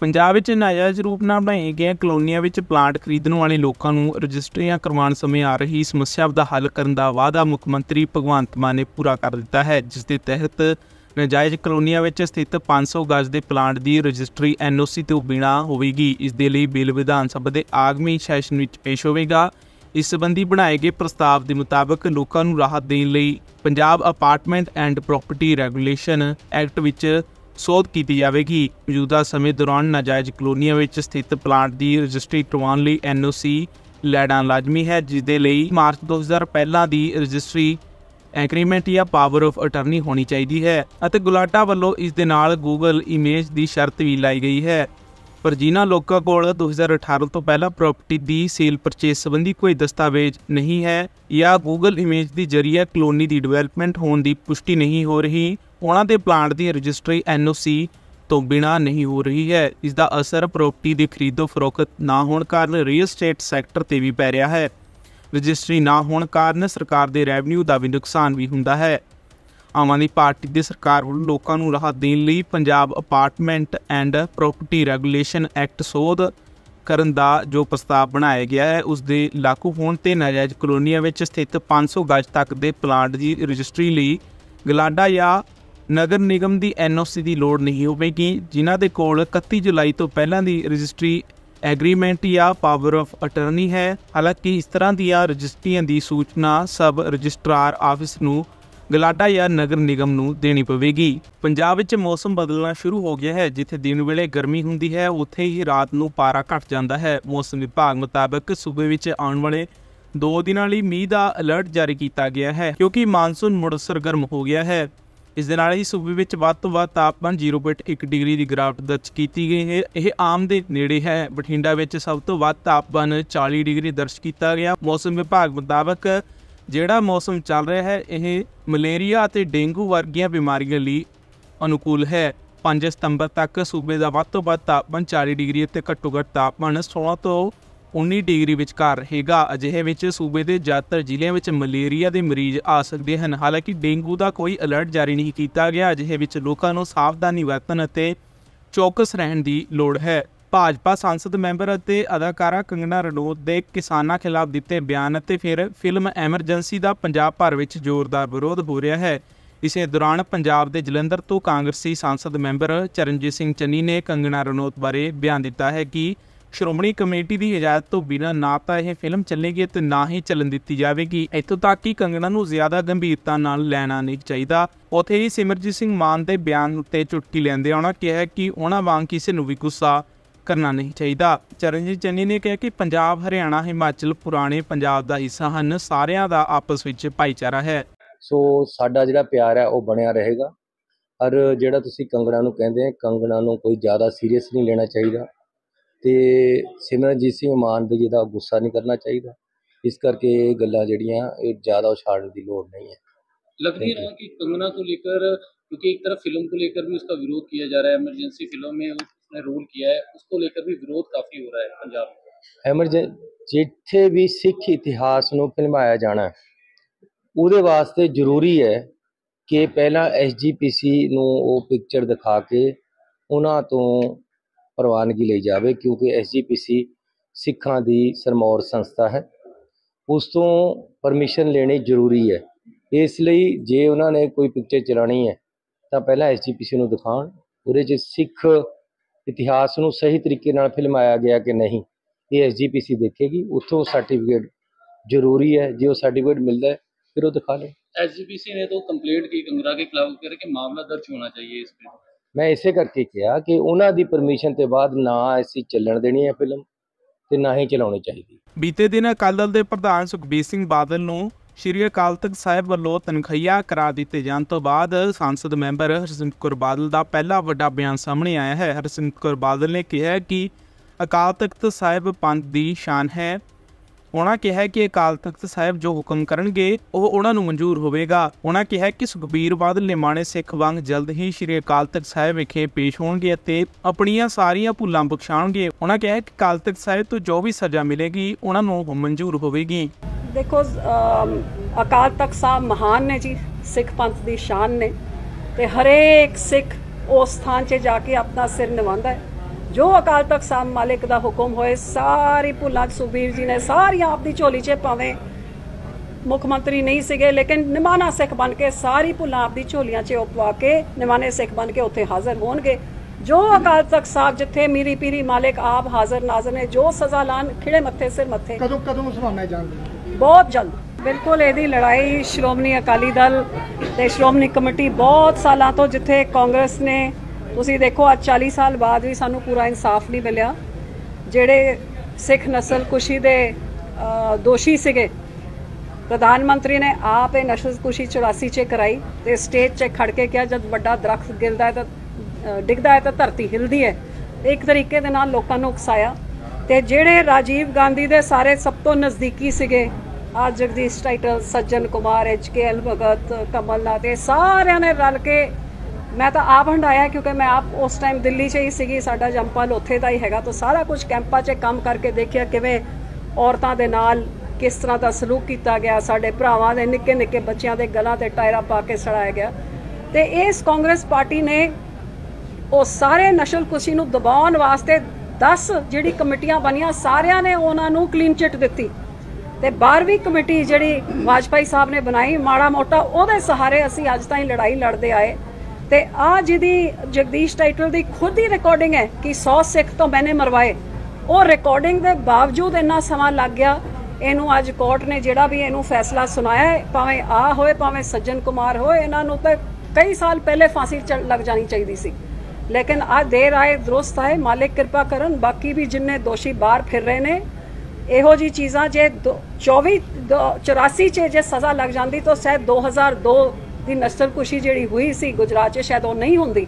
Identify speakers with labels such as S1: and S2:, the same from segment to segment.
S1: ਪੰਜਾਬ ਵਿੱਚ ਨਾਜਾਇਜ਼ ਰੂਪ ਨਾਲ ਬਣਾਏ ਗਏ ਕਲੋਨੀਆਂ ਵਿੱਚ ਪਲਾਂਟ ਖਰੀਦਣ ਵਾਲੇ ਲੋਕਾਂ ਨੂੰ ਰਜਿਸਟਰੀਆਂ ਕਰਵਾਉਣ ਸਮੇਂ ਆ ਰਹੀ ਸਮੱਸਿਆ ਦਾ ਹੱਲ ਕਰਨ ਦਾ ਵਾਅਦਾ ਮੁੱਖ ਮੰਤਰੀ ਭਗਵੰਤ ਮਾਨ ਨੇ ਪੂਰਾ ਕਰ ਦਿੱਤਾ ਹੈ, ਜਿਸ ਦੇ ਤਹਿਤ ਨਾਜਾਇਜ਼ ਕਲੋਨੀਆਂ ਵਿੱਚ ਸਥਿਤ 500 ਗਜ਼ ਦੇ ਪਲਾਂਟ ਦੀ ਰਜਿਸਟਰੀ ਐਨਓਸੀ ਤੋਂ ਬਿਨਾ ਹੋਵੇਗੀ। ਇਸ ਦੇ ਲਈ ਬਿੱਲ ਵਿਧਾਨ ਸਭਾ ਦੇ ਆਗਮੀ ਸੈਸ਼ਨ ਵਿੱਚ ਪੇਸ਼ ਹੋਵੇਗਾ। ਇਸ ਸੰਬੰਧੀ ਬਣਾਏ ਗਏ ਪ੍ਰਸਤਾਵ ਦੇ ਮੁਤਾਬਕ ਲੋਕਾਂ ਨੂੰ ਰਾਹਤ ਦੇਣ ਲਈ Punjab apartment and property regulation act ਵਿੱਚ ਸੋਧ ਕੀਤੀ ਜਾਵੇਗੀ। ਮੌਜੂਦਾ ਸਮੇਂ ਦੌਰਾਨ ਨਾਜਾਇਜ਼ ਕਲੋਨੀਆਂ ਵਿੱਚ ਸਥਿਤ ਪਲਾਂਟ ਦੀ ਰਜਿਸਟਰੀ ਕਰਵਾਉਣ ਲਈ ਐਨਓਸੀ ਲੈਣਾ ਲਾਜ਼ਮੀ ਹੈ ਜਿਸ ਦੇ ਲਈ ਮਾਰਚ 2000 ਪਹਿਲਾਂ ਦੀ ਰਜਿਸਟਰੀ ਐਗਰੀਮੈਂਟ ਜਾਂ ਪਾਵਰ ਆਫ ਅਟਾਰਨੀ ਹੋਣੀ ਚਾਹੀਦੀ ਹੈ ਅਤੇ ਗੁਲਾਟਾ ਵੱਲੋਂ ਇਸ ਦੇ ਨਾਲ ਗੂਗਲ ਇਮੇਜ ਦੀ ਸ਼ਰਤ ਵੀ ਲਾਈ ਗਈ ਹੈ। ਪਰ ਜਿਨ੍ਹਾਂ ਲੋਕਾਂ ਕੋਲ 2018 ਤੋਂ ਪਹਿਲਾਂ ਪ੍ਰਾਪਰਟੀ ਦੀ ਸੇਲ ਪਰਚੇਸ ਸੰਬੰਧੀ ਕੋਈ ਦਸਤਾਵੇਜ਼ ਨਹੀਂ ਹੈ ਜਾਂ ਗੂਗਲ ਇਮੇਜ ਦੀ ਜ਼ਰੀਏ ਕਲੋਨੀ ਦੀ ਡਿਵੈਲਪਮੈਂਟ ਹੋਣ ਦੀ ਪੁਸ਼ਟੀ ਨਹੀਂ ਹੋ ਰਹੀ ਉਹਨਾਂ ਦੇ ਪਲਾਂਟ ਦੀ ਰਜਿਸਟਰੀ ਐਨਓਸੀ ਤੋਂ ਬਿਨਾ ਨਹੀਂ ਹੋ ਰਹੀ ਹੈ। ਇਸ ਦਾ ਅਸਰ ਪ੍ਰਾਪਰਟੀ ਦੀ ਖਰੀਦੋ ਫਰੋਖਤ ਨਾ ਹੋਣ ਕਾਰਨ ਰੀਅਲ ਸਟੇਟ ਸੈਕਟਰ ਤੇ ਵੀ ਪੈ ਰਿਹਾ ਹੈ। ਰਜਿਸਟਰੀ ਨਾ ਹੋਣ ਕਾਰਨ ਸਰਕਾਰ ਦੇ ਰੈਵਨਿਊ ਦਾ ਵੀ ਨੁਕਸਾਨ ਵੀ ਹੁੰਦਾ ਹੈ। ਆਮ ਆਦਮੀ ਪਾਰਟੀ ਦੀ ਸਰਕਾਰ ਵੱਲੋਂ ਲੋਕਾਂ ਨੂੰ ਰਾਹਤ ਦੇਣ ਲਈ Punjab apartment and property regulation act ਸੋਧ ਕਰਨ ਦਾ ਜੋ ਪ੍ਰਸਤਾਵ ਬਣਾਇਆ ਗਿਆ ਹੈ, ਉਸ ਦੇ ਲਾਗੂ ਹੋਣ ਤੇ ਨਾਜਾਇਜ਼ ਕਲੋਨੀਆਂ ਵਿੱਚ ਸਥਿਤ 500 ਗਜ ਤੱਕ ਦੇ ਪਲਾਂਟ ਦੀ ਰਜਿਸਟਰੀ ਲਈ ਗਲਾਡਾ ਜਾਂ ਨਗਰ ਨਿਗਮ ਦੀ ਐਨਓਸੀ ਦੀ ਲੋੜ ਨਹੀਂ ਹੋਵੇਗੀ, ਜਿਨ੍ਹਾਂ ਦੇ ਕੋਲ 31 ਜੁਲਾਈ ਤੋਂ ਪਹਿਲਾਂ ਦੀ ਰਜਿਸਟਰੀ ਐਗਰੀਮੈਂਟ ਜਾਂ ਪਾਵਰ ਆਫ ਅਟਾਰਨੀ ਹੈ। ਹਾਲਾਂਕਿ ਇਸ ਤਰ੍ਹਾਂ ਦੀਆਂ ਰਜਿਸਟਰੀਆਂ ਦੀ ਸੂਚਨਾ ਸਬ ਰਜਿਸਟਰਾਰ ਆਫਿਸ ਨੂੰ ਗਲਾਡਾ ਜਾਂ ਨਗਰ ਨਿਗਮ ਨੂੰ ਦੇਣੀ ਪਵੇਗੀ। ਪੰਜਾਬ ਵਿੱਚ ਮੌਸਮ ਬਦਲਣਾ ਸ਼ੁਰੂ ਹੋ ਗਿਆ ਹੈ, ਜਿੱਥੇ ਦਿਨ ਵੇਲੇ ਗਰਮੀ ਹੁੰਦੀ ਹੈ, ਉੱਥੇ ਹੀ ਰਾਤ ਨੂੰ ਪਾਰਾ ਘਟ ਜਾਂਦਾ ਹੈ। ਮੌਸਮ ਵਿਭਾਗ ਮੁਤਾਬਕ ਸੂਬੇ ਵਿੱਚ ਆਉਣ ਵਾਲੇ ਦੋ ਦਿਨਾਂ ਲਈ ਮੀਂਹ ਦਾ ਅਲਰਟ ਜਾਰੀ ਕੀਤਾ ਗਿਆ ਹੈ, ਕਿਉਂਕਿ ਮਾਨਸੂਨ ਮੁੜ ਸਰਗਰਮ ਹੋ ਗਿਆ ਹੈ। ਇਸ ਦੇ ਨਾਲ ਹੀ ਸੂਬੇ ਵਿੱਚ ਵੱਧ ਤੋਂ ਵੱਧ ਤਾਪਮਾਨ 0.1 ਡਿਗਰੀ ਦੀ ਗਿਰਾਵਟ ਦਰਜ ਕੀਤੀ ਗਈ ਹੈ। ਇਹ ਆਮ ਦੇ ਨੇੜੇ ਹੈ। ਬਠਿੰਡਾ ਵਿੱਚ ਸਭ ਤੋਂ ਵੱਧ ਤਾਪਮਾਨ 40 ਡਿਗਰੀ ਦਰਜ ਕੀਤਾ ਗਿਆ। ਮੌਸਮ ਵਿਭਾਗ ਮੁਤਾਬਕ ਜਿਹੜਾ ਮੌਸਮ ਚੱਲ ਰਿਹਾ ਹੈ, ਇਹ ਮਲੇਰੀਆ ਅਤੇ ਡੇਂਗੂ ਵਰਗੀਆਂ ਬਿਮਾਰੀਆਂ ਲਈ ਅਨੁਕੂਲ ਹੈ। 5 ਸਤੰਬਰ ਤੱਕ ਸੂਬੇ ਦਾ ਵੱਧ ਤੋਂ ਵੱਧ ਤਾਪਮਾਨ 40 ਡਿਗਰੀ ਅਤੇ ਘੱਟੋ ਘੱਟ ਤਾਪਮਾਨ 16 ਤੋਂ 19 ਡਿਗਰੀ ਵਿਚਕਾਰ ਰਹੇਗਾ ਅਜਿਹੇ ਵਿੱਚ ਸੂਬੇ ਦੇ ਜ਼ਿਆਦਾਤਰ ਜ਼ਿਲ੍ਹਿਆਂ ਵਿੱਚ ਮਲੇਰੀਆ ਦੇ ਮਰੀਜ਼ ਆ ਸਕਦੇ ਹਨ। ਹਾਲਾਂਕਿ ਡੇਂਗੂ ਦਾ ਕੋਈ ਅਲਰਟ ਜਾਰੀ ਨਹੀਂ ਕੀਤਾ ਗਿਆ। ਅਜਿਹੇ ਵਿੱਚ ਲੋਕਾਂ ਨੂੰ ਸਾਵਧਾਨੀ ਵਰਤਣ ਅਤੇ ਚੌਕਸ ਰਹਿਣ ਦੀ ਲੋੜ ਹੈ। ਭਾਜਪਾ ਸੰਸਦ ਮੈਂਬਰ ਅਤੇ ਅਦਾਕਾਰਾ ਕੰਗਨਾ ਰਣੌਤ ਦੇ ਕਿਸਾਨਾਂ ਖਿਲਾਫ ਦਿੱਤੇ ਬਿਆਨ ਅਤੇ ਫਿਰ ਫਿਲਮ ਐਮਰਜੈਂਸੀ ਦਾ ਪੰਜਾਬ ਭਰ ਵਿੱਚ ਜ਼ੋਰਦਾਰ ਵਿਰੋਧ ਹੋ ਰਿਹਾ ਹੈ। ਇਸੇ ਦੌਰਾਨ ਪੰਜਾਬ ਦੇ ਜਲੰਧਰ ਤੋਂ ਕਾਂਗਰਸੀ ਸੰਸਦ ਮੈਂਬਰ ਚਰਨਜੀਤ ਸਿੰਘ ਚੰਨੀ ਨੇ ਕੰਗਨਾ ਰਣੌਤ ਬਾਰੇ ਬਿਆਨ ਦਿੱਤਾ ਹੈ ਕਿ ਸ਼੍ਰੋਮਣੀ ਕਮੇਟੀ ਦੀ ਇਜਾਜ਼ਤ ਤੋਂ ਬਿਨਾਂ ਨਾ ਤਾਂ ਇਹ ਫਿਲਮ ਚੱਲੇਗੀ ਤੇ ਨਾ ਹੀ ਚੱਲਣ ਦਿੱਤੀ ਜਾਵੇਗੀ। ਇੱਥੋਂ ਤੱਕ ਕਿ ਕੰਗਣਾ ਨੂੰ ਜ਼ਿਆਦਾ ਗੰਭੀਰਤਾ ਨਾਲ ਲੈਣਾ ਨਹੀਂ ਚਾਹੀਦਾ। ਉਥੇ ਹੀ ਸਿਮਰਜੀਤ ਸਿੰਘ ਮਾਨ ਦੇ ਬਿਆਨ ਉੱਤੇ ਚੁਟਕੀ ਲੈਂਦੇ ਉਹਨਾਂ ਕਿਹਾ ਕਿ ਉਹਨਾਂ ਵਾਂਗ ਕਿਸੇ ਨੂੰ ਵੀ ਗੁੱਸਾ ਕਰਨਾ ਨਹੀਂ ਚਾਹੀਦਾ। ਚਰਨਜੀਤ ਚੰਨੀ ਨੇ ਕਿਹਾ ਕਿ ਪੰਜਾਬ, ਹਰਿਆਣਾ, ਹਿਮਾਚਲ ਪੁਰਾਣੇ ਪੰਜਾਬ ਦਾ ਹਿੱਸਾ ਹਨ। ਸਾਰਿਆਂ ਦਾ ਆਪਸ ਵਿੱਚ ਭਾਈਚਾਰਾ ਹੈ।
S2: ਸੋ ਸਾਡਾ ਜਿਹੜਾ ਪਿਆਰ ਹੈ ਉਹ ਬਣਿਆ ਰਹੇਗਾ। ਔਰ ਜਿਹੜਾ ਤੁਸੀਂ ਕੰਗਣਾ ਨੂੰ ਕਹਿੰਦੇ ਆ, ਕੰਗਣਾ ਨੂੰ ਕੋਈ ਜ਼ਿਆਦਾ ਸੀਰੀਅਸ ਨਹੀਂ ਲੈਣਾ ਚਾਹੀਦਾ। ਤੇ ਸਿਮਰਨਜੀਤ ਸਿੰਘ ਮਾਨ ਦੇ ਜਿਹਦਾ ਗੁੱਸਾ ਨਹੀਂ ਕਰਨਾ ਚਾਹੀਦਾ ਇਸ ਕਰਕੇ ਇਹ ਗੱਲਾਂ ਜਿਹੜੀਆਂ ਇਹ ਜ਼ਿਆਦਾ ਉਛਾੜਨ ਦੀ ਲੋੜ ਨਹੀਂ ਹੈ
S3: लग नहीं रहा कि कंगना को लेकर क्योंकि एक तरफ फिल्म को लेकर भी उसका विरोध किया जा रहा है इमरजेंसी फिल्म में उसने रोल किया है उसको लेकर भी विरोध काफी हो रहा है पंजाब में
S2: ਐਮਰਜੈਂ ਜਿੱਥੇ ਵੀ ਸਿੱਖ ਇਤਿਹਾਸ ਨੂੰ ਫਿਲਮਾਇਆ ਜਾਣਾ ਹੈ, ਉਹਦੇ ਵਾਸਤੇ ਜ਼ਰੂਰੀ ਹੈ ਕਿ ਪਹਿਲਾਂ ਐਸਜੀਪੀਸੀ ਨੂੰ ਉਹ ਪਿਕਚਰ ਦਿਖਾ ਕੇ ਉਹਨਾਂ ਤੋਂ ਪ੍ਰਵਾਨਗੀ ਲਈ ਜਾਵੇ, ਕਿਉਂਕਿ ਐਸਜੀਪੀਸੀ ਸਿੱਖਾਂ ਦੀ ਸਰਮੌਰ ਸੰਸਥਾ ਹੈ। ਉਸ ਤੋਂ ਪਰਮਿਸ਼ਨ ਲੈਣੀ ਜ਼ਰੂਰੀ ਹੈ। ਇਸ ਲਈ ਜੇ ਉਹਨਾਂ ਨੇ ਕੋਈ ਪਿਕਚਰ ਚਲਾਣੀ ਹੈ, ਤਾਂ ਪਹਿਲਾਂ ਐਸਜੀਪੀਸੀ ਨੂੰ ਦਿਖਾਉਣ। ਉਹਦੇ 'ਚ ਸਿੱਖ ਇਤਿਹਾਸ ਨੂੰ ਸਹੀ ਤਰੀਕੇ ਨਾਲ ਫਿਲਮਾਇਆ ਗਿਆ ਕਿ ਨਹੀਂ, ਇਹ ਐਸਜੀਪੀਸੀ ਦੇਖੇਗੀ। ਉੱਥੋਂ ਸਰਟੀਫਿਕੇਟ ਜ਼ਰੂਰੀ ਹੈ। ਜੇ ਉਹ ਸਰਟੀਫਿਕੇਟ ਮਿਲਦਾ ਹੈ, ਫਿਰ ਉਹ ਦਿਖਾ ਲੈ
S3: ਐਸਜੀਪੀਸੀ ਨੇ ਤਾਂ ਕੰਪਲੀਟ ਕੀ ਕੰਗਰਾ ਕੇ ਖਿਲਾਫ ਕਰਕੇ ਮਾਮਲਾ ਦਰਜ ਹੋਣਾ ਚਾਹੀਏ ਇਸ ਤੇ।
S2: ਮੈਂ ਇਸੇ ਕਰਕੇ ਕਿਹਾ ਕਿ ਉਹਨਾਂ ਦੀ ਪਰਮਿਸ਼ਨ ਤੇ ਬਾਅਦ ਨਾ ਅਸੀਂ ਚੱਲਣ ਦੇਣੀ ਹੈ ਫਿਲਮ ਤੇ ਨਾ ਹੀ ਚਲਾਉਣੀ ਚਾਹੀਦੀ।
S1: ਬੀਤੇ ਦਿਨ ਅਕਾਲੀ ਦਲ ਦੇ ਪ੍ਰਧਾਨ ਸੁਖਬੀਰ ਸਿੰਘ ਬਾਦਲ ਨੂੰ ਸ਼੍ਰੀ ਅਕਾਲ ਤਖਤ ਸਾਹਿਬ ਵੱਲੋਂ ਤਨਖਈਆ ਕਰਾ ਦਿੱਤੇ ਜਾਣ ਤੋਂ ਬਾਅਦ ਸੰਸਦ ਮੈਂਬਰ ਹਰਸਿਮਰਤ ਕੌਰ ਬਾਦਲ ਦਾ ਪਹਿਲਾ ਵੱਡਾ ਬਿਆਨ ਸਾਹਮਣੇ ਆਇਆ ਹੈ। ਹਰਸਿਮਰਤ ਕੌਰ ਬਾਦਲ ਨੇ ਕਿਹਾ ਕਿ ਅਕਾਲ ਤਖਤ ਸਾਹਿਬ ਪੰਥ ਦੀ ਸ਼ਾਨ ਹੈ। ਉਹਨਾਂ ਕਿਹਾ ਕਿ ਅਕਾਲ ਤਖਤ ਸਾਹਿਬ ਜੋ ਹੁਕਮ ਕਰਨਗੇ, ਉਹ ਉਹਨਾਂ ਨੂੰ ਮਨਜ਼ੂਰ ਹੋਵੇਗਾ। ਉਹਨਾਂ ਕਿਹਾ ਕਿ ਸੁਖਬੀਰ ਬਾਦਲ ਨਿਮਾਣੇ ਸਿੱਖ ਵਾਂਗ ਜਲਦ ਹੀ ਸ਼੍ਰੀ ਅਕਾਲ ਤਖਤ ਸਾਹਿਬ ਵਿਖੇ ਪੇਸ਼ ਹੋਣਗੇ ਅਤੇ ਆਪਣੀਆਂ ਸਾਰੀਆਂ ਭੁੱਲਾਂ ਬਖਸ਼ਾਉਣਗੇ। ਉਹਨਾਂ ਕਿਹਾ ਕਿ ਅਕਾਲ ਤਖਤ ਸਾਹਿਬ ਤੋਂ ਜੋ ਵੀ ਸਜ਼ਾ ਮਿਲੇਗੀ ਉਹਨਾਂ ਨੂੰ ਮਨਜ਼ੂਰ ਹੋਵੇਗੀ।
S4: ਦੇਖੋ ਅਕਾਲ ਤਖਤ ਸਾਹਿਬ ਮਹਾਨ ਨੇ ਜੀ, ਸਿੱਖ ਪੰਥ ਦੀ ਸ਼ਾਨ ਨੇ। ਤੇ ਹਰੇਕ ਸਿੱਖ ਉਸ ਥਾਂ 'ਚ ਜਾ ਕੇ ਆਪਣਾ ਸਿਰ ਨਿਵਾਉਂਦਾ ਹੈ। ਜੋ ਅਕਾਲ ਤਖਤ ਸਾਹਿਬ ਮਾਲਿਕ ਦਾ ਹੁਕਮ ਹੋਏ ਸਾਰੀ ਭੁੱਲਾਂ ਸੁਖਬੀਰ ਜੀ ਨੇ ਸਾਰੀਆਂ ਆਪਦੀ ਝੋਲੀ 'ਚ ਭਾਵੇਂ ਮੁੱਖ ਮੰਤਰੀ ਨਹੀਂ ਸੀਗੇ ਲੇਕਿਨ ਨਿਮਾਣਾ ਸਿੱਖ ਬਣ ਕੇ ਸਾਰੀ ਭੁੱਲਾਂ ਆਪਦੀ ਝੋਲੀਆਂ 'ਚ ਉਹ ਪਵਾ ਕੇ ਨਿਮਾਣੇ ਸਿੱਖ ਬਣ ਕੇ ਉੱਥੇ ਹਾਜ਼ਰ ਹੋਣਗੇ। ਜੋ ਅਕਾਲ ਤਖਤ ਸਾਹਿਬ ਜਿੱਥੇ ਮੀਰੀ ਪੀਰੀ ਮਾਲਿਕ ਆਪ ਹਾਜ਼ਰ ਨਾਜ਼ਰ ਨੇ ਜੋ ਸਜ਼ਾ ਲਾਣ ਖਿੜੇ ਮੱਥੇ ਸਿਰ ਮੱਥੇ।
S5: ਕਦੋਂ ਕਦੋਂ ਸੰਭਾਵਨਾ ਜਾਣਦੇ
S4: ਬਹੁਤ ਜਲਦ। ਬਿਲਕੁਲ ਇਹਦੀ ਲੜਾਈ ਸ਼੍ਰੋਮਣੀ ਅਕਾਲੀ ਦਲ ਤੇ ਸ਼੍ਰੋਮਣੀ ਕਮੇਟੀ ਬਹੁਤ ਸਾਲਾਂ ਤੋਂ ਜਿੱਥੇ ਕਾਂਗਰਸ ਨੇ ਤੁਸੀਂ ਦੇਖੋ, ਅੱਜ 40 ਸਾਲ ਬਾਅਦ ਵੀ ਸਾਨੂੰ ਪੂਰਾ ਇਨਸਾਫ ਨਹੀਂ ਮਿਲਿਆ। ਜਿਹੜੇ ਸਿੱਖ ਨਸਲ ਕੁਸ਼ੀ ਦੇ ਦੋਸ਼ੀ ਸੀਗੇ, ਪ੍ਰਧਾਨ ਮੰਤਰੀ ਨੇ ਆਪ ਇਹ ਨਸਲ ਕੁਸ਼ੀ 84 ਚ ਕਰਾਈ ਤੇ ਸਟੇਜ 'ਚ ਖੜ ਕੇ ਕਿਹਾ, ਜਦ ਵੱਡਾ ਦਰਖਤ ਗਿਰਦਾ ਹੈ ਤਾਂ ਡਿੱਗਦਾ ਹੈ ਤਾਂ ਧਰਤੀ ਹਿਲਦੀ ਹੈ। ਇੱਕ ਤਰੀਕੇ ਦੇ ਨਾਲ ਲੋਕਾਂ ਨੂੰ ਉਕਸਾਇਆ। ਤੇ ਜਿਹੜੇ ਰਾਜੀਵ ਗਾਂਧੀ ਦੇ ਸਾਰੇ ਸਭ ਤੋਂ ਨਜ਼ਦੀਕੀ ਸੀਗੇ ਆ Jagdish Tytler, Sajjan Kumar H K L Bhagat, Kamal Nath, ਇਹ ਸਾਰਿਆਂ ਨੇ ਰਲ ਕੇ ਮੈਂ ਤਾਂ ਆਪ ਹੰਡਾਇਆ ਕਿਉਂਕਿ ਮੈਂ ਆਪ ਉਸ ਟਾਈਮ ਦਿੱਲੀ 'ਚ ਹੀ ਸੀਗੀ, ਸਾਡਾ ਜੰਪਲ ਉੱਥੇ ਦਾ ਹੀ ਹੈਗਾ ਤਾਂ ਸਾਰਾ ਕੁਝ ਕੈਂਪਾਂ 'ਚ ਕੰਮ ਕਰਕੇ ਦੇਖਿਆ ਕਿਵੇਂ ਔਰਤਾਂ ਦੇ ਨਾਲ ਕਿਸ ਤਰ੍ਹਾਂ ਦਾ ਸਲੂਕ ਕੀਤਾ ਗਿਆ, ਸਾਡੇ ਭਰਾਵਾਂ ਦੇ ਨਿੱਕੇ ਨਿੱਕੇ ਬੱਚਿਆਂ ਦੇ ਗਲਾਂ ਤੇ ਟਾਇਰਾਂ ਪਾ ਕੇ ਸੜਾਇਆ ਗਿਆ। ਤੇ ਇਸ ਕਾਂਗਰਸ ਪਾਰਟੀ ਨੇ ਉਹ ਸਾਰੇ ਨਸ਼ਲ ਕੁਸ਼ੀ ਨੂੰ ਦਬਾਉਣ ਵਾਸਤੇ 10 ਜਿਹੜੀ ਕਮੇਟੀਆਂ ਬਣੀਆਂ, ਸਾਰਿਆਂ ਨੇ ਉਹਨਾਂ ਨੂੰ ਕਲੀਨ ਚਿੱਟ ਦਿੱਤੀ। ਤੇ 12ਵੀਂ ਕਮੇਟੀ ਜਿਹੜੀ ਵਾਜਪਾਈ ਸਾਹਿਬ ਨੇ ਬਣਾਈ, ਮਾੜਾ ਮੋਟਾ ਉਹਦੇ ਸਹਾਰੇ ਅਸੀਂ ਅੱਜ ਤਾਈਂ ਲੜਾਈ ਲੜਦੇ ਆਏ। ਤੇ ਆ ਜਿਹਦੀ ਜਗਦੀਸ਼ ਟਾਈਟਲ ਦੀ ਖੁਦ ਹੀ ਰਿਕਾਰਡਿੰਗ ਹੈ ਕਿ 100 ਸਿੱਖ ਤੋਂ ਮੈਨੇ ਮਰਵਾਏ ਉਹ ਰਿਕਾਰਡਿੰਗ ਦੇ ਬਾਵਜੂਦ ਇੰਨਾ ਸਮਾਂ ਲੱਗ ਗਿਆ ਇਹਨੂੰ ਅੱਜ ਕੋਰਟ ਨੇ ਜਿਹੜਾ ਵੀ ਇਹਨੂੰ ਫੈਸਲਾ ਸੁਣਾਇਆ ਹੈ, ਭਾਵੇਂ ਆ ਹੋਏ ਭਾਵੇਂ ਸੱਜਣ ਕੁਮਾਰ ਹੋਏ ਇਹਨਾਂ ਨੂੰ ਤਾਂ ਕਈ ਸਾਲ ਪਹਿਲੇ ਫਾਂਸੀ ਚੱਲ- ਲੱਗ ਜਾਣੀ ਚਾਹੀਦੀ ਸੀ। ਲੇਕਿਨ ਆ ਦੇਰ ਆਏ ਦਰੁਸਤ ਆਏ ਮਾਲਿਕ ਕਿਰਪਾ ਕਰਨ ਬਾਕੀ ਵੀ ਜਿੰਨੇ ਦੋਸ਼ੀ ਬਾਹਰ ਫਿਰ ਰਹੇ ਨੇ ਇਹੋ ਜੀ ਚੀਜ਼ਾਂ ਜੇ ਦੋ- 24 ਦੋ- 84 ਚ ਜੇ ਸਜ਼ਾ ਲੱਗ ਜਾਂਦੀ ਤਾਂ ਸ਼ਾਇਦ 2002 ਦੀ ਨਸਲਕੁਸ਼ੀ ਜਿਹੜੀ ਹੋਈ ਸੀ ਗੁਜਰਾਤ 'ਚ ਸ਼ਾਇਦ ਉਹ ਨਹੀਂ ਹੁੰਦੀ।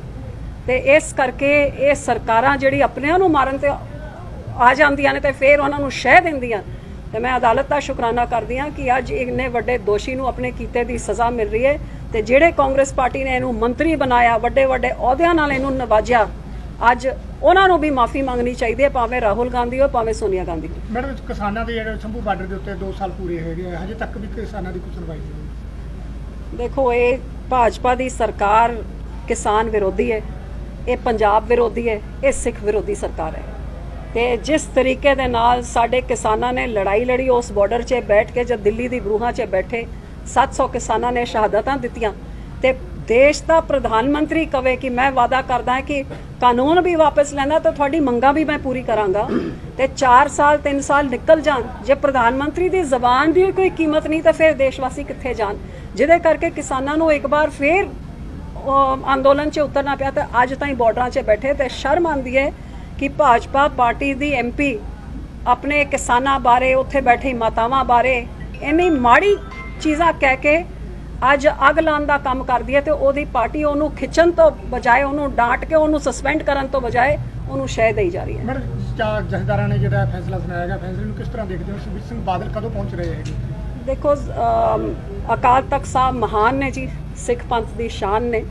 S4: ਤੇ ਇਸ ਕਰਕੇ ਇਹ ਸਰਕਾਰਾਂ ਜਿਹੜੀ ਆਪਣਿਆਂ ਨੂੰ ਮਾਰਨ ਤੇ ਆ ਜਾਂਦੀਆਂ ਨੇ ਤੇ ਫਿਰ ਉਹਨਾਂ ਨੂੰ ਸ਼ਹਿ ਦਿੰਦੀਆਂ। ਤੇ ਮੈਂ ਅਦਾਲਤ ਦਾ ਸ਼ੁਕਰਾਨਾ ਕਰਦੀ ਹਾਂ ਕਿ ਅੱਜ ਇੰਨੇ ਵੱਡੇ ਦੋਸ਼ੀ ਨੂੰ ਆਪਣੇ ਕੀਤੇ ਦੀ ਸਜ਼ਾ ਮਿਲ ਰਹੀ ਹੈ ਤੇ ਜਿਹੜੇ ਕਾਂਗਰਸ ਪਾਰਟੀ ਨੇ ਇਹਨੂੰ ਮੰਤਰੀ ਬਣਾਇਆ, ਵੱਡੇ ਵੱਡੇ ਅਹੁਦਿਆਂ ਨਾਲ ਇਹਨੂੰ ਨਵਾਜਿਆ, ਅੱਜ ਉਹਨਾਂ ਨੂੰ ਵੀ ਮਾਫੀ ਮੰਗਣੀ ਚਾਹੀਦੀ ਹੈ, ਭਾਵੇਂ ਰਾਹੁਲ ਗਾਂਧੀ ਹੋ ਭਾਵੇਂ ਸੋਨੀਆ ਗਾਂਧੀ
S5: ਮੈਡਮ ਕਿਸਾਨਾਂ ਦੇ ਜਿਹੜੇ ਸ਼ੰਭੂ ਬਾਰਡਰ ਦੇ ਉੱਤੇ 2 ਸਾਲ ਪੂਰੇ ਹੈਗੇ ਆ, ਹਜੇ ਤੱਕ ਵੀ ਕਿਸਾਨਾਂ ਦੀ ਕੋਈ ਸੁਣਵਾਈ ਨਹੀਂ
S4: ਦੇਖੋ, ਇਹ ਭਾਜਪਾ ਦੀ ਸਰਕਾਰ ਕਿਸਾਨ ਵਿਰੋਧੀ ਹੈ, ਇਹ ਪੰਜਾਬ ਵਿਰੋਧੀ ਹੈ, ਇਹ ਸਿੱਖ ਵਿਰੋਧੀ ਸਰਕਾਰ ਹੈ। ਤੇ ਜਿਸ ਤਰੀਕੇ ਦੇ ਨਾਲ ਸਾਡੇ ਕਿਸਾਨਾਂ ਨੇ ਲੜਾਈ ਲੜੀ, ਉਸ ਬਾਰਡਰ 'ਚ ਬੈਠ ਕੇ ਜਦ ਦਿੱਲੀ ਦੀ ਬਰੂਹਾਂ 'ਚ ਬੈਠੇ 700 ਕਿਸਾਨਾਂ ਨੇ ਸ਼ਹਾਦਤਾਂ ਦਿੱਤੀਆਂ ਤੇ ਦੇਸ਼ ਦਾ ਪ੍ਰਧਾਨ ਮੰਤਰੀ ਕਵੇ ਕਿ ਮੈਂ ਵਾਅਦਾ ਕਰਦਾ ਕਿ ਕਾਨੂੰਨ ਵੀ ਵਾਪਸ ਲੈਂਦਾ ਤਾਂ ਤੁਹਾਡੀ ਮੰਗਾਂ ਵੀ ਮੈਂ ਪੂਰੀ ਕਰਾਂਗਾ। ਤੇ 4 ਸਾਲ 3 ਸਾਲ ਨਿਕਲ ਜਾਣ, ਜੇ ਪ੍ਰਧਾਨ ਮੰਤਰੀ ਦੀ ਜ਼ਬਾਨ ਦੀ ਕੋਈ ਕੀਮਤ ਨਹੀਂ ਤਾਂ ਫਿਰ ਦੇਸ਼ਵਾਸੀ ਕਿੱਥੇ ਜਾਣ? ਜਿਹਦੇ ਕਰਕੇ ਕਿਸਾਨਾਂ ਨੂੰ ਇੱਕ ਵਾਰ ਫੇਰ ਅੰਦੋਲਨ 'ਚ ਉਤਰਨਾ ਪਿਆ ਤੇ ਅੱਜ ਤਾਈਂ ਬਾਰਡਰਾਂ 'ਚ ਬੈਠੇ ਤੇ ਸ਼ਰਮ ਆਉਂਦੀ ਹੈ ਕਿ ਭਾਜਪਾ ਪਾਰਟੀ ਦੀ ਐਮਪੀ ਆਪਣੇ ਕਿਸਾਨਾਂ ਬਾਰੇ, ਉੱਥੇ ਬੈਠੀ ਮਾਤਾਵਾਂ ਬਾਰੇ ਇੰਨੀ ਮਾੜੀ ਚੀਜ਼ਾਂ ਕਹਿ ਕੇ ਅੱਜ ਅੱਗ ਲਾਉਣ ਦਾ ਕੰਮ ਕਰਦੀ ਹੈ ਤੇ ਉਹਦੀ ਪਾਰਟੀ ਉਹਨੂੰ ਖਿੱਚਣ ਤੋਂ ਬਜਾਏ ਉਹਨੂੰ ਡਾਂਟ ਕੇ ਉਹਨੂੰ ਸਸਪੈਂਡ ਕਰਨ ਤੋਂ ਬਜਾਏ ਉਹਨੂੰ ਸ਼ਹਿ ਦੇਈ ਜਾ ਰਹੀ ਹੈ।
S5: ਮੈਡਮ ਚਾਰ ਜਥੇਦਾਰਾਂ ਨੇ ਜਿਹੜਾ ਫੈਸਲਾ ਸੁਣਾਇਆ ਗਿਆ ਫੈਸਲੇ ਨੂੰ ਕਿਸ ਤਰ੍ਹਾਂ ਦੇਖਦੇ ਹੋ? ਸੁਖਬੀਰ ਸਿੰਘ ਬਾਦਲ ਕਦੋਂ ਪਹੁੰਚ ਰਹੇ ਹੈਗੇ?
S4: ਦੇਖੋ ਅਕਾਲ ਤਖਤ ਸਾਹਿਬ ਮਹਾਨ ਨੇ ਜੀ ਸਿੱਖ ਪੰਥ ਦੀ ਸ਼ਾਨ ਨੇ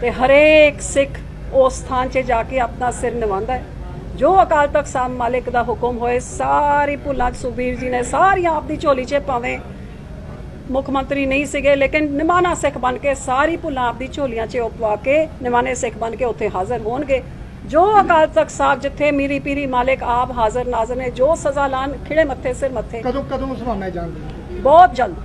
S4: ਤੇ ਹਰੇਕ ਸਿੱਖ ਉਸ ਥਾਂ 'ਚ ਜਾ ਕੇ ਆਪਣਾ ਸਿਰ ਨਿਵਾਉਂਦਾ ਹੈ। ਜੋ ਅਕਾਲ ਤਖਤ ਸਾਹਿਬ ਮਾਲਿਕ ਦਾ ਹੁਕਮ ਹੋਏ ਸਾਰੀ ਭੁੱਲਾਂ ਸੁਖਬੀਰ ਜੀ ਨੇ ਸਾਰੀਆਂ ਆਪਦੀ ਝੋਲੀ 'ਚ ਭਾਵੇਂ ਮੁੱਖ ਮੰਤਰੀ ਨਹੀਂ ਸੀਗੇ ਲੇਕਿਨ ਨਿਮਾਣਾ ਸਿੱਖ ਬਣ ਕੇ ਸਾਰੀ ਭੁੱਲਾਂ ਆਪਦੀ ਝੋਲੀਆਂ 'ਚ ਉਹ ਪਵਾ ਕੇ ਨਿਮਾਣੇ ਸਿੱਖ ਬਣ ਕੇ ਉੱਥੇ ਹਾਜ਼ਰ ਹੋਣਗੇ। ਜੋ ਅਕਾਲ ਤਖਤ ਸਾਹਿਬ ਜਿੱਥੇ ਮੀਰੀ ਪੀਰੀ ਮਾਲਿਕ ਆਪ ਹਾਜ਼ਰ ਨਾਜ਼ਰ ਨੇ ਜੋ ਸਜ਼ਾ ਲਾਣ ਖਿੜੇ ਮੱਥੇ ਸਿਰ ਮੱਥੇ।
S5: ਕਦੋਂ ਕਦੋਂ ਸੰਭਾਵਨਾ ਜਾਣਦੇ
S4: ਬਹੁਤ ਜਲਦ।